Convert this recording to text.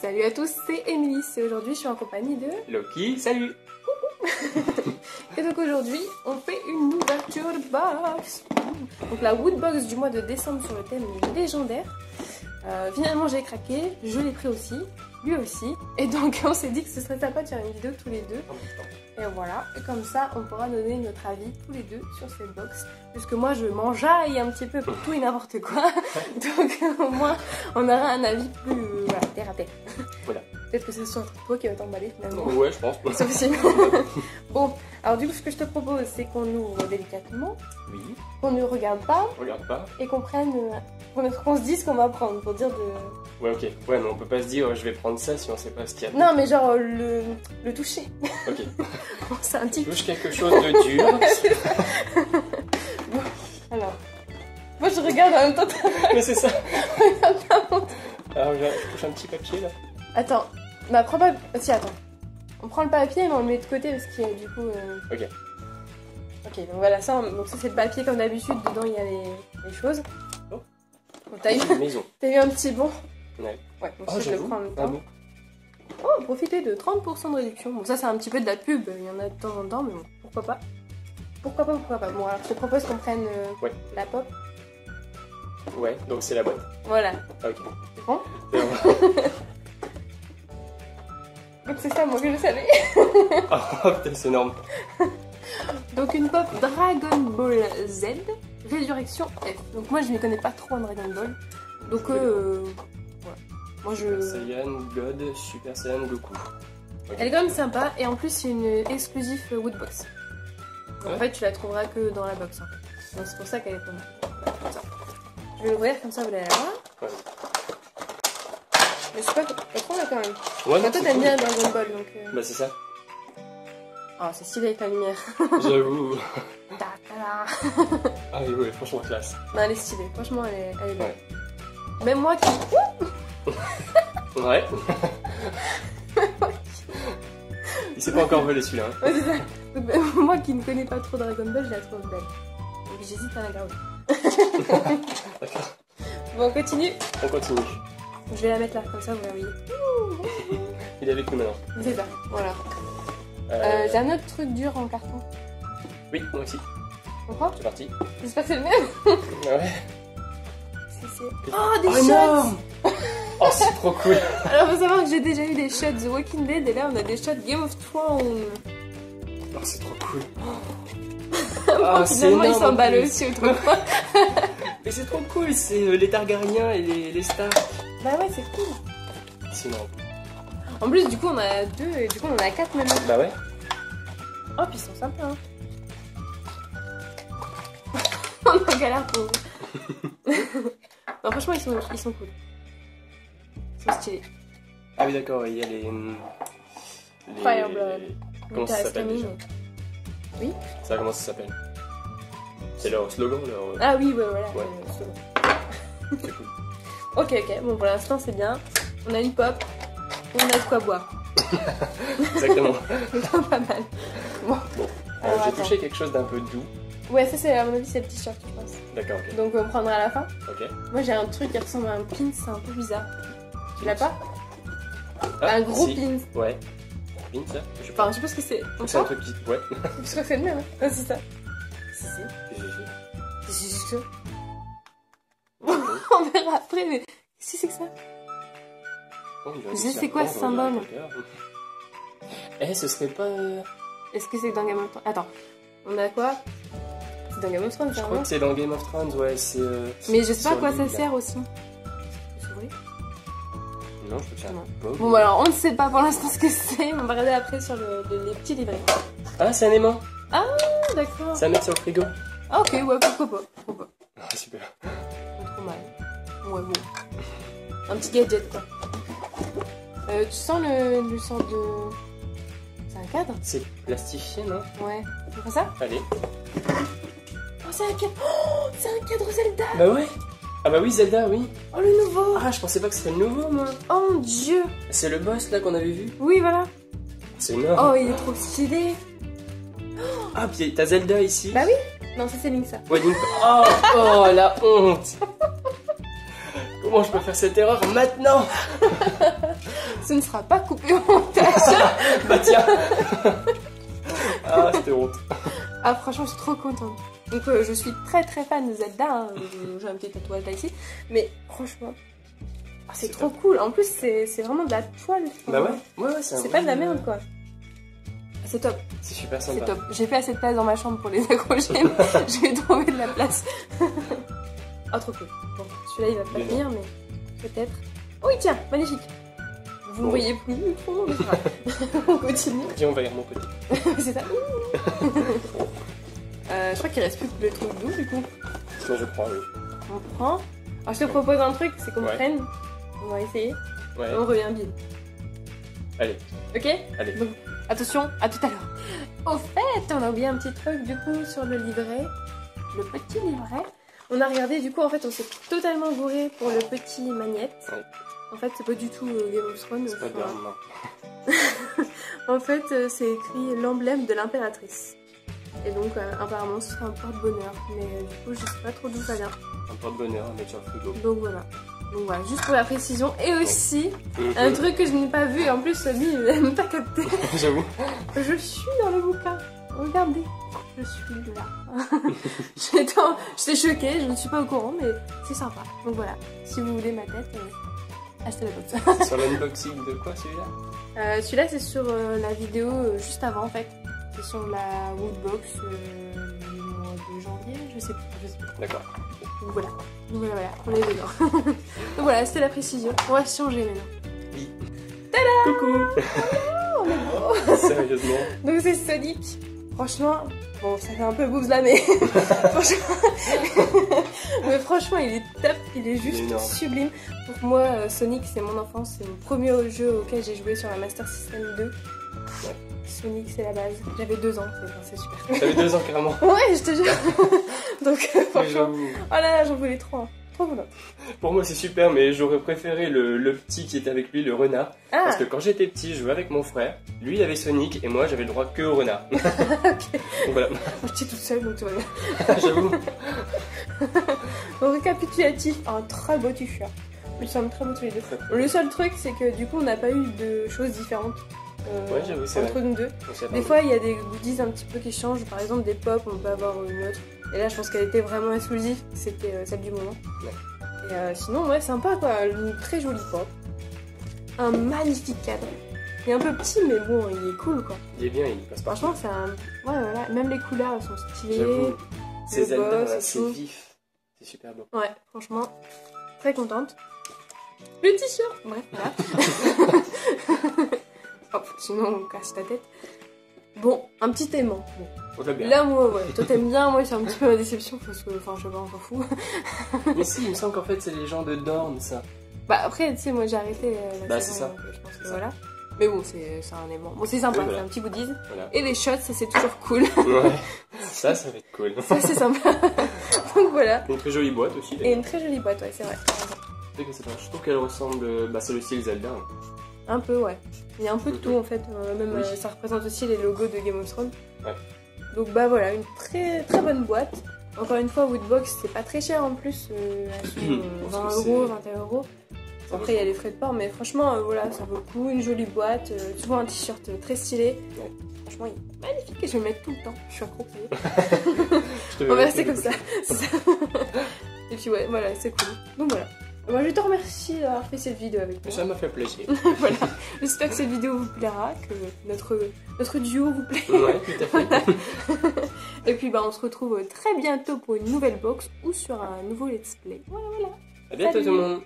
Salut à tous, c'est Émilie. Et aujourd'hui je suis en compagnie de... Loki, salut. Et donc aujourd'hui on fait une ouverture box Donc la Woodbox du mois de décembre sur le thème légendaire. Euh, finalement j'ai craqué, je l'ai pris aussi, lui aussi. Et donc on s'est dit que ce serait sympa de faire une vidéo tous les deux. Et voilà, et comme ça on pourra donner notre avis tous les deux sur cette box. Puisque moi je m'enjaille un petit peu pour tout et n'importe quoi. Donc au moins on aura un avis plus euh, voilà, terre à terre. Voilà. Peut-être que c'est soit toi qui va t'emballer finalement. Ouais, je pense. Sauf si. bon, alors du coup ce que je te propose c'est qu'on ouvre délicatement, Oui, qu'on ne regarde pas regarde pas. et qu'on prenne. euh, qu'on- se dise ce qu'on va prendre pour dire de. Ouais, ok. Ouais, mais on peut pas se dire, euh, je vais prendre ça si on sait pas ce qu'il y a. Non mais genre euh, le, le toucher. Ok. c'est un petit. Touche quelque chose de dur. Alors. Moi je regarde en même temps. mais c'est ça. Alors, je je touche un petit papier là. Attends, bah prends pas. Si, attends. On prend le papier mais on le met de côté parce qu'il y a du coup. euh, Ok. Ok, donc voilà, ça, on- donc ça c'est le papier comme d'habitude, dedans il y a les, les choses. Oh. Bon, T'as eu, maison. t'as eu un petit bon Ouais. Ouais, donc Oh, ça je le j'avoue. prends en même Ah temps. bon Oh, profitez de 30% de réduction. Bon, ça c'est un petit peu de la pub, il y en a de temps en temps, mais bon, pourquoi pas Pourquoi pas, pourquoi pas Bon, alors je te propose qu'on prenne euh, Ouais. la pop. Ouais, donc c'est la boîte. Voilà, Ah, ok. c'est bon c'est ça, moi que je savais. Oh putain, c'est énorme. Donc une pop Dragon Ball Z, Résurrection F. Donc moi je ne connais pas trop en Dragon Ball. Donc euh, voilà. Moi je... Saiyan, God, Super Saiyan, Goku. Elle est quand même sympa et en plus c'est une exclusive Woodbox. Donc, En fait tu la trouveras que dans la box en fait. Donc c'est pour ça qu'elle est pas mal. Je vais l'ouvrir comme ça vous allez la voir. Ouais. Mais je sais pas, pas trop là quand même. Ouais, Enfin, toi c'est t'aimes bien Dragon Ball donc... euh, Bah, c'est ça. Ah c'est stylé avec la lumière. J'avoue. Ah oui, ouais, franchement classe. Non elle est stylée, franchement elle est, elle est belle. Ouais. Même moi qui... Ouais. Il s'est pas encore volé celui-là. hein. Ouais, c'est ça. Donc, moi qui ne connais pas trop Dragon Ball, je la trouve belle. Donc j'hésite à la garder. D'accord. Bon, on continue. On continue. Je vais la mettre là, comme ça vous la voyez. Il est avec nous maintenant. C'est ça, voilà. Euh, Euh, J'ai un autre truc dur en carton. Oui, moi aussi. Comprends C'est parti. J'espère que c'est le même. Ah ouais. Si, si. Oh, des Oh shots non Oh, c'est trop cool. Alors, faut savoir que j'ai déjà eu des shots The Walking Dead et là, on a des shots Game of Thrones. Oh, c'est trop cool. Ah, c'est Finalement, ils énorme, s'emballent plus. aussi autour de moi. Mais c'est trop cool, c'est euh, les Targaryens et les, les stars. Bah ouais, c'est cool. C'est énorme. En plus, du coup, on a deux et du coup, on en a quatre maintenant. Bah ouais. Oh, puis ils sont sympas, hein. on en galère pour Non, franchement, ils sont, ils sont cool. Ils sont stylés. Ah oui, d'accord, il y a les. les- Fireblood. Comment ça s'appelle déjà? Ça, comment ça s'appelle? C'est leur slogan, leur. Ah oui, ouais, voilà. Ouais. euh. C'est cool. Ok, ok, bon, pour l'instant, c'est bien. On a une pop. On a de quoi boire. Exactement. Pas mal. Bon. Euh, Alors, J'ai touché quelque chose d'un peu doux. Ouais, ça, c'est, à mon avis, c'est le t-shirt, je pense. D'accord, ok. Donc, on prendra à la fin. Ok. Moi, j'ai un truc qui ressemble à un pin, c'est un peu bizarre. Tu l'as pas Ah, Un gros si. pin. Ouais. Pin, ça Je sais pas. Enfin, je sais pas ce que c'est. C'est un truc qui. Ouais. Je crois que c'est le même. hein. C'est ça. Si, si. Si, si, si, si. Après, mais si c'est que ça. Oh, serpent, quoi, ce symbole. Eh, ce serait pas. euh, Est-ce que c'est dans Game of Thrones? Attends, on a quoi? C'est dans Game of Thrones, Je ça, crois que c'est dans Game of Thrones, ouais, c'est. euh, Mais je sais pas à quoi ça sert aussi. Non, je peux faire. Non. Bon. Alors, on ne sait pas pour l'instant ce que c'est. On va regarder après sur le, le- les petits livrets. Ah, c'est un aimant Ah, d'accord. C'est à mettre sur le frigo Ah, ok, ouais, pourquoi pas. Pourquoi pas. Ah, super. Pas trop mal. Ouais, bon. Un petit gadget, quoi. Euh, tu sens le, le sort de. C'est un cadre C'est plastifié, non? Ouais. Tu vois ça? Allez. Oh, c'est un cadre. Oh, c'est un cadre Zelda Bah ouais Ah bah oui, Zelda, oui. Oh, le nouveau Ah, je pensais pas que c'était le nouveau, moi. Oh mon dieu C'est le boss, là, qu'on avait vu. Oui, voilà. C'est énorme. Oh, il est trop stylé. Ah, puis t'as Zelda ici. Bah oui. Non, ça c'est Link, ça. Ouais, Link- Oh, oh, la honte Comment je peux faire cette erreur maintenant ce ne sera pas coupé au montage. bah tiens Ah, c'était honte. Ah, franchement, je suis trop contente. Donc, euh, je suis très très fan de Zelda. hein. J'ai un petit tatouage là ici. Mais franchement, ah, c'est C'est trop cool. En plus, c'est c'est vraiment de la toile. Bah ouais, ouais, ouais, c'est un C'est vrai- pas de la merde quoi. C'est top, C'est super c'est sympa. top. J'ai fait assez de place dans ma chambre pour les accrocher. J'ai trouvé de la place. oh, trop cool. Bon, celui-là il va pas venir, mais peut-être. Oui, tiens, magnifique. Vous ne Bon. voyez plus mais. On continue. Viens, on va mon côté. c'est ça. Euh, je crois qu'il reste plus que le truc doux du coup. Moi, je crois, oui. On prend. Alors je te propose un truc, c'est qu'on Ouais. prenne. On va essayer. Ouais. Et on revient bien. Allez, Ok allez. Donc, attention, à tout à l'heure. Au fait, on a oublié un petit truc du coup sur le livret. Le petit livret. On a regardé, du coup, en fait, on s'est totalement bourré pour le petit. Ouais. En fait, c'est pas du tout euh, Game of Thrones. C'est pas enfin, bien, non. En fait, euh, c'est écrit l'emblème de l'impératrice. Et donc, euh, apparemment, ce serait un porte-bonheur. Mais euh, du coup, je sais pas trop d'où ça vient. Un porte-bonheur à mettre sur le frigo. Donc voilà. Donc voilà, juste pour la précision. Et aussi, Mhm. un truc que je n'ai pas vu, et en plus, lui, il n'a même pas capté. J'avoue. Je suis dans le bouquin. Regardez, je suis là. J'étais choquée, je ne suis pas au courant, mais c'est sympa. Donc voilà, si vous voulez ma tête, euh, achetez la box. Sur l'unboxing de quoi celui-là Euh, Celui-là, c'est sur euh, la vidéo euh, juste avant en fait. C'est sur la Woodbox du mois de janvier, je sais plus. D'accord. Donc voilà, donc voilà, voilà, on est dedans. Donc voilà, c'était la précision. On va changer maintenant. Oui. Coucou Oh, on est beau Sérieusement Donc c'est Sonic. Franchement, bon, ça fait un peu boobs là, mais franchement... mais franchement, il est top, il est juste sublime. Pour moi, euh, Sonic, c'est mon enfance, c'est mon premier jeu auquel j'ai joué sur la Master System 2. Sonic, c'est la base. J'avais deux ans, c'est- super. T'avais deux ans carrément. Ouais, je te jure. Donc euh, franchement, oh là là, j'en voulais trop. Pour moi c'est super, mais j'aurais préféré le, le petit qui était avec lui, le renard. Ah, Parce que quand j'étais petit, je jouais avec mon frère. Lui il avait Sonic et moi j'avais le droit que au renard. Donc voilà, moi j'étais toute seule, donc bien. j'avoue. Récapitulatif, un très beau t-shirt. Ils sont très beaux tous les deux. Le seul truc, c'est que du coup, on n'a pas eu de choses différentes euh, Ouais, j'avoue, c'est entre nous deux. Des fois, il y a des goodies un petit peu qui changent. Par exemple, des pop, on peut avoir une autre. Et là, je pense qu'elle était vraiment exclusive. C'était euh, celle du moment. Ouais. Et euh, sinon, ouais, sympa quoi. Une très jolie pop. Un magnifique cadre. Il est un peu petit, mais bon, il est cool quoi. Il est bien, il passe pas. Franchement, c'est un. Ouais, voilà. Même les couleurs, elles sont stylées. Ces là, c'est vif. C'est super beau. Ouais, franchement, très contente. Le t-shirt Bref, voilà. Hop, sinon on casse ta tête. Bon, un petit aimant. Bon. On l'a bien. Là, moi, ouais, toi t'aimes bien, moi c'est un petit peu ma déception parce que, enfin, je sais pas, on s'en fout. Mais si, il me semble qu'en fait c'est les gens de Dorn ça. Bah après, tu sais, moi j'ai arrêté euh, la Bah, c'est ça. euh, je pense que C'est ça. voilà. Mais bon, c'est c'est un aimant. Bon, c'est sympa, Oui, voilà. c'est un petit goodies. Voilà. Et les shots, ça c'est toujours cool. Ouais. Ça, ça va être cool. ça c'est sympa. donc voilà. Une très jolie boîte aussi. Et une très jolie boîte, ouais, c'est vrai. Je trouve qu'elle ressemble. euh, Bah, c'est le style Zelda. hein. Un peu, ouais. Il y a un peu de tout en fait. Euh, même Oui. euh, ça représente aussi les logos de Game of Thrones. Ouais. Donc bah voilà, une très très bonne boîte. Encore une fois, Woodbox, c'est pas très cher en plus. euh, elles sont euh, Parce 20 que euros, c'est- 21 euros. Après, il y a les frais de port, mais franchement, euh, voilà, ça vaut le coup. Une jolie boîte, euh, tu vois un t-shirt euh, très stylé. Ouais. Franchement, il est magnifique et je vais le mettre tout le temps. Je suis accro. On va rester comme ça. et puis ouais, voilà, c'est cool. Donc voilà. Moi, je te remercie d'avoir fait cette vidéo avec moi. Ça m'a fait plaisir. voilà. J'espère que cette vidéo vous plaira, que notre, notre duo vous plaît. Ouais, tout à fait. Et puis bah, on se retrouve très bientôt pour une nouvelle box ou sur un nouveau let's play. Voilà, voilà. À bientôt Salut. tout le monde.